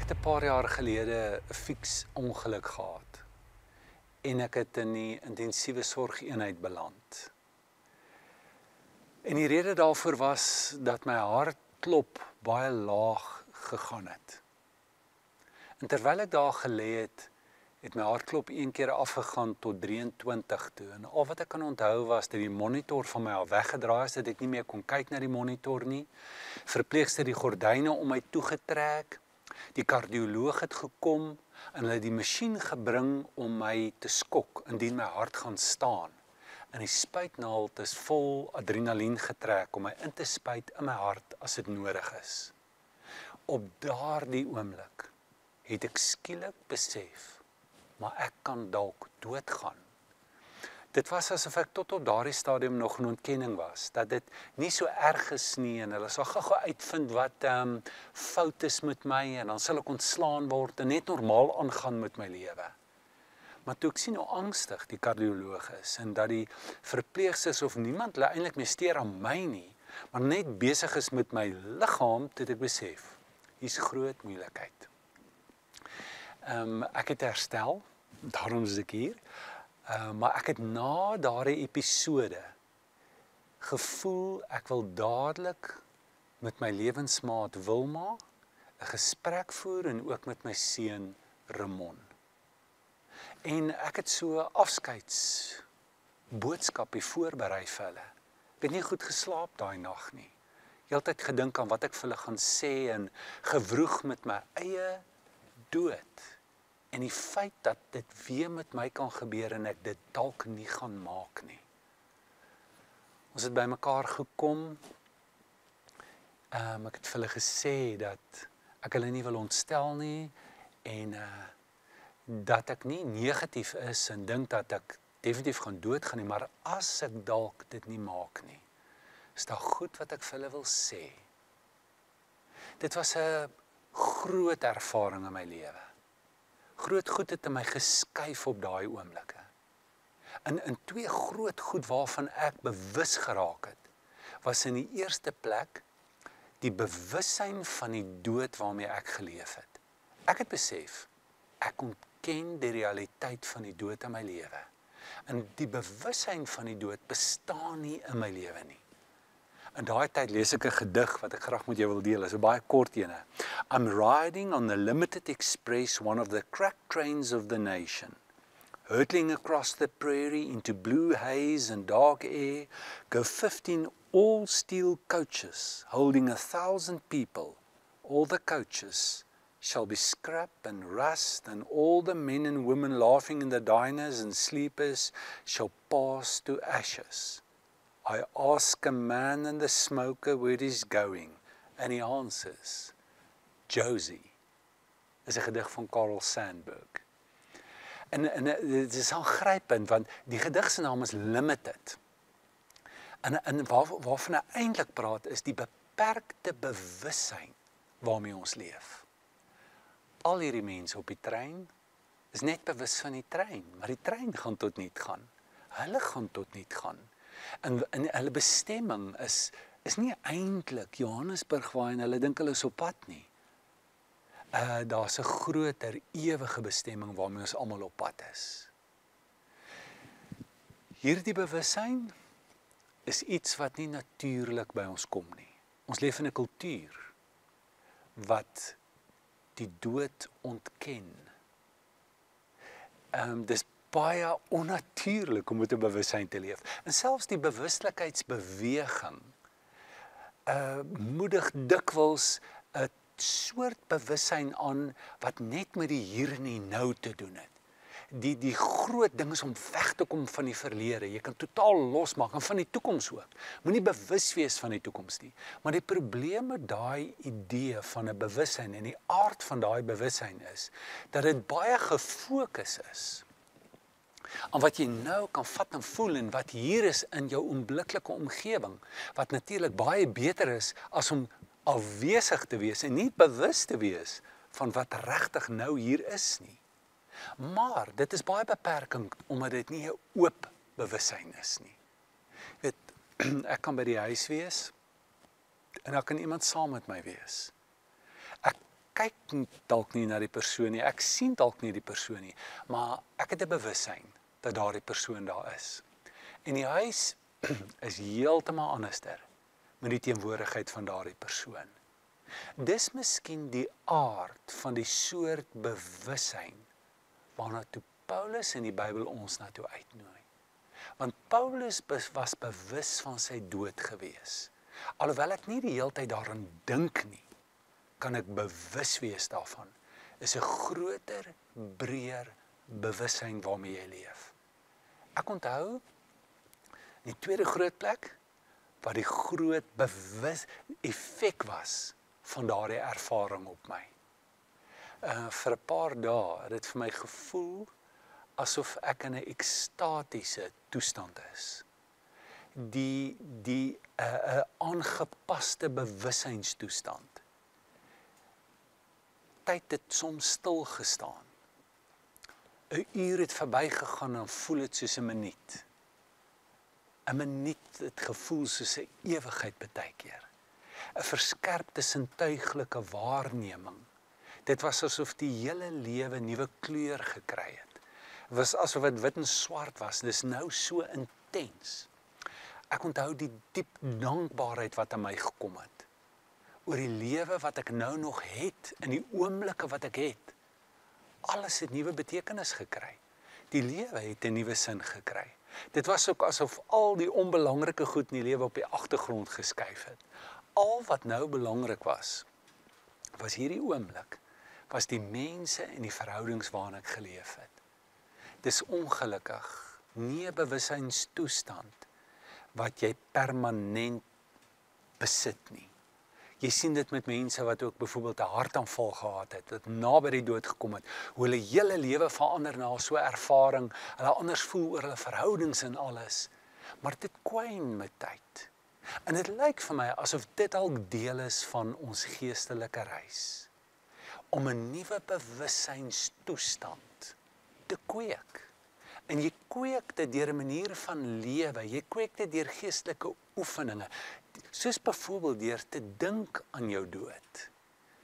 het 'n paar jaar gelede 'n fiks ongeluk gehad en ek het in die intensiewe sorgeenheid beland. En die rede daarvoor was dat my hartklop baie laag gegaan het. En terwyl ek daar gelê het, het my hartklop een keer afgegaan tot 23 toe. En al wat ek kan onthou was dat die monitor van my al weggedraai is, dat ek nie meer kon kyk na die monitor nie. Verpleegster die gordyne om my toegetrek. Die kardioloog het gekom en hulle die masjien gebring om my te skok indien my hart gaan staan. En die spuitnaald is vol adrenalien getrek om my in te spuit in my hart as dit nodig is. Op daardie oomblik het ek skielik besef maar ek kan dalk doodgaan. Dit was asof ek tot op daardie stadium nog 'n ontkenning was dat dit nie so erg is nie en hulle sal gou-gou uitvind wat ehm um, fout is met my en dan sal ek ontslaan word en net normaal aangaan met my lewe. Maar toe ek sien hoe angstig die kardioloog is en dat die verpleegsters of niemand hulle eintlik meer steur aan my nie, maar net besig is met my liggaam, het ek besef hier's groot moeilikheid. Ehm um, ek het herstel, daarom is ek hier. Uh, maar ek het na daardie episode gevoel ek wil dadelik met my lewensmaat Wilma 'n gesprek voer en ook met my seun Ramon. En ek het so afskeids boodskapie voorberei vir hulle. Ek het nie goed geslaap daai nag nie. Heeltyd gedink aan wat ek vir hulle gaan sê en gewroeg met my eie dood en die feit dat dit weer met my kan gebeur en ek dit dalk nie gaan maak nie. Ons het bymekaar gekom. Ehm um, ek het vir hulle gesê dat ek hulle nie wil ontstel nie en uh dat ek nie negatief is en dink dat ek definitief gaan doodgaan nie, maar as ek dalk dit nie maak nie, is daar goed wat ek vir hulle wil sê. Dit was 'n groot ervaring in my lewe groot goed het in my geskuif op daai oomblikke. In in twee groot goed waarvan ek bewus geraak het, was in die eerste plek die bewussyn van die dood waarmee ek geleef het. Ek het besef ek ontken die realiteit van die dood in my lewe. En die bewussyn van die dood bestaan nie in my lewe nie. In daai tyd lees ek 'n gedig wat ek graag met jou wil deel. Dit is 'n baie kort ene. I'm riding on the limited express one of the crack trains of the nation. Hurtling across the prairie into blue haze and dark air go 15 all steel coaches holding a thousand people. All the coaches shall be scrap and rust and all the men and women laughing in the diners and sleepers shall pass to ashes. I ask a man in the smoker where he's going and he answers Josie is 'n gedig van Karl Sandburg. En en dit is aangrypend want die gedig se naam is Limited. En en waar waarvan hy eintlik praat is die beperkte bewussyn waarmee ons leef. Al hierdie mense op die trein is net bewus van die trein, maar die trein gaan tot niet gaan. Hulle gaan tot niet gaan en in hulle bestemming is is nie eintlik Johannesburg waar hulle dink hulle is op pad nie. Uh daar's 'n groter ewige bestemming waarmee ons almal op pad is. Hierdie bewussyn is iets wat nie natuurlik by ons kom nie. Ons leef in 'n kultuur wat die dood ontken. Ehm um, dis baie onnatuurlik om met 'n bewussyn te leef. En selfs die bewustlikheidsbeweging uh moedig dikwels 'n soort bewussyn aan wat net met die hier en die nou te doen het die die groot ding is om weg te kom van die verlede. Jy kan totaal losmaak en van die toekoms ook. Moenie bewus wees van die toekoms nie. Maar die probleem met daai idee van 'n bewussyn en die aard van daai bewussyn is dat dit baie gefokus is aan wat jy nou kan vat en voel en wat hier is in jou onbliklike omgewing wat natuurlik baie beter is as om afwesig te wees en nie bewus te wees van wat regtig nou hier is nie. Maar dit is baie beperkend omdat dit nie 'n oop bewussyn is nie. Jy weet, ek kan by die huis wees en dan kan iemand saam met my wees. Ek kyk dalk nie na die persoon nie. Ek sien dalk nie die persoon nie, maar ek het 'n bewussyn dat daardie persoon daar is. En die huis is heeltemal anderster met die teenwoordigheid van daardie persoon. Dis miskien die aard van die soort bewussyn waarna toe Paulus in die Bybel ons na toe uitnooi. Want Paulus was bewus van sy dood gewees. Alhoewel ek nie die hele tyd daaraan dink nie, kan ek bewus wees daarvan. Is 'n groter, breër bewussyn waarmee jy leef. Ek onthou die tweede groot plek wat die groot bewus effek was van daardie ervaring op my. Uh vir 'n paar dae het dit vir my gevoel asof ek in 'n ekstatiese toestand is. Die die 'n uh, uh, aangepaste bewussinstoestand. Tyd het soms stil gestaan. 'n Uur het verbygegaan en voel dit soos 'n minuut. 'n Minuut het gevoel soos 'n ewigheid baie keer. 'n verskerpte sintuiglike waarneming. Dit was asof die hele lewe nuwe kleur gekry het. Was asof dit wit en swart was. Dis nou so intens. Ek onthou die diep dankbaarheid wat aan my gekom het oor die lewe wat ek nou nog het in die oomblikke wat ek het. Alles het nuwe betekenis gekry. Die lewe het 'n nuwe sin gekry. Dit was ook asof al die onbelangrike goed in die lewe op die agtergrond geskuif het al wat nou belangrik was was hierdie oomblik was die mense en die verhoudings waarin ek geleef het. Dis ongelukkig nie 'n bewussinstoestand wat jy permanent besit nie. Jy sien dit met mense wat ook byvoorbeeld 'n hartaanval gehad het, wat naby die dood gekom het, hoe hulle hele lewe verander na so 'n ervaring, hulle anders voel oor hulle verhoudings en alles. Maar dit kwyn met tyd. En dit lyk vir my asof dit dalk deel is van ons geestelike reis om 'n nuwe bewussinstoestand te kweek. En jy kweek dit deur 'n manier van lewe. Jy kweek dit deur geestelike oefeninge. Soos byvoorbeeld deur te dink aan jou dood.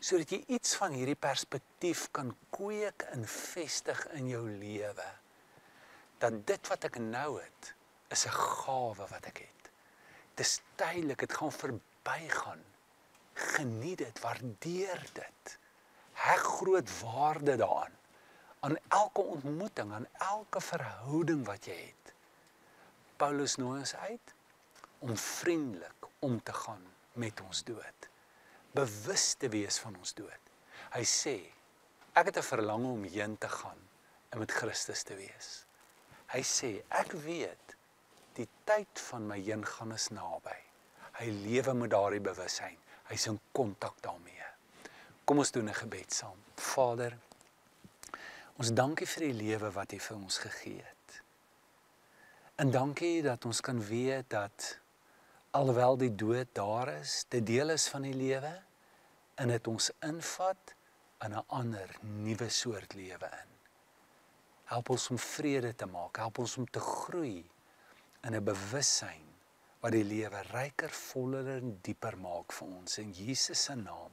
Sodat jy iets van hierdie perspektief kan kweek en vestig in jou lewe. Dat dit wat ek nou het, is 'n gawe wat ek het. Dis tydelik, dit gaan verbygaan. Geniet dit, waardeer dit. Heg groot waarde daaraan. Aan elke ontmoeting, aan elke verhouding wat jy het. Paulus nooi ons uit om vriendelik om te gaan met ons dood. Bewus te wees van ons dood. Hy sê, ek het 'n verlang om heen te gaan en met Christus te wees. Hy sê, ek weet die tyd van my heengaan is naby. Hy lewe met daardie bewussyn. Hy's in kontak daarmee. Kom ons doen 'n gebed saam. Vader, ons dankie vir die lewe wat U vir ons gegee het. En dankie dat ons kan weet dat alhoewel die dood daar is, dit deel is van die lewe en dit ons invat in 'n ander, nuwe soort lewe in. Help ons om vrede te maak, help ons om te groei in 'n bewussyn wat die lewe ryker, voller en dieper maak vir ons in Jesus se naam.